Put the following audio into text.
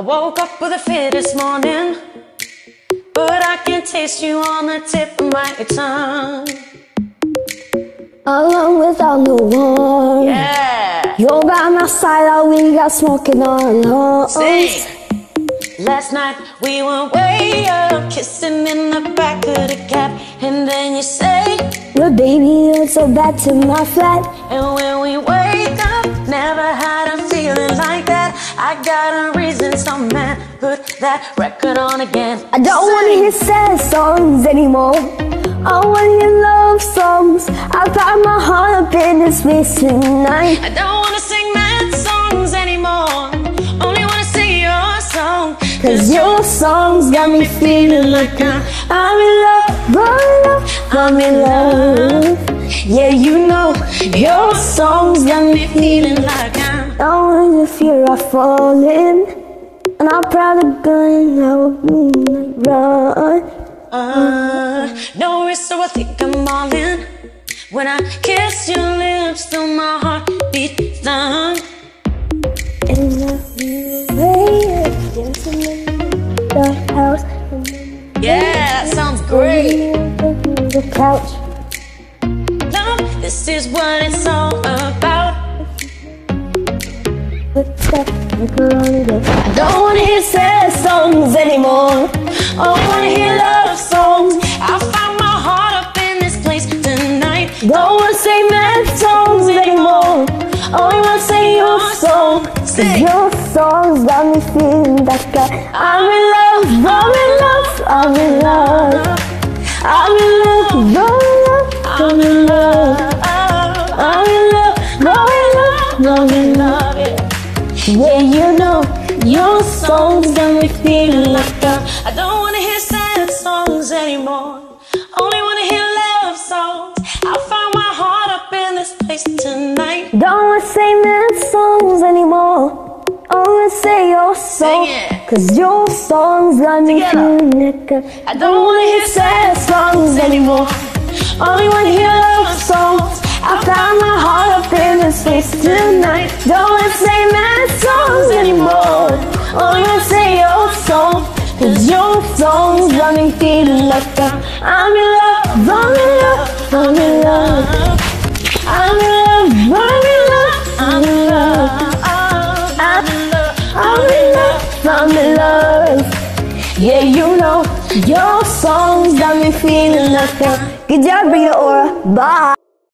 woke up with a fear this morning, but I can taste you on the tip of my tongue. Alone without no one. Yeah. You're by my side, all we got smoking on us. Sing. Last night we were way up, kissing in the back of the cab, and then you say, But baby, you're so back to my flat. and when we wake up, never I got a reason, so man, put that record on again. I don't wanna hear sad songs anymore. I wanna hear love songs. I got my heart up in this place tonight. I don't wanna sing mad songs anymore. Only wanna sing your song. Cause your songs got me feeling like I'm, I'm in love, I'm in love, I'm in love. Yeah, you know, your songs got me feeling feeling like I'm. I want to fear I fall in. And I'm proud of gun, I will run. Uh, no risk, so I think I'm all in. When I kiss your lips, till my heart beats thumb. And I feel way dancing in the house. Yeah, that sounds great. The couch. Love, this is what it's all about. I don't wanna hear sad songs anymore. I wanna hear love songs. I found my heart up in this place tonight. Don't wanna sing mad songs anymore. Only wanna sing your song. Cause your songs got me feeling like I'm in love, I'm in love, I'm in love. I'm in love, I'm in love, I'm in love. I'm in love, I'm in love, I'm in love. Songs got me feeling like I, I don't wanna hear sad songs anymore. Only wanna hear love songs. I found my heart up in this place tonight. don't wanna sing mad songs anymore. Wanna say your song. Cause your songs got me Together. feeling like I, I don't wanna hear sad songs anymore. Only wanna hear love songs. I found my heart up in this place tonight. Don't wanna say mad songs anymore. Only say oh, your song. Cause your songs got me feeling like I'm in love, I'm in love. I'm in love, I'm in love, I'm in love. I'm in love. I'm in love, I'm in love. Yeah, you know, your songs got me feeling like that. Good job, Rita Ora. Bye.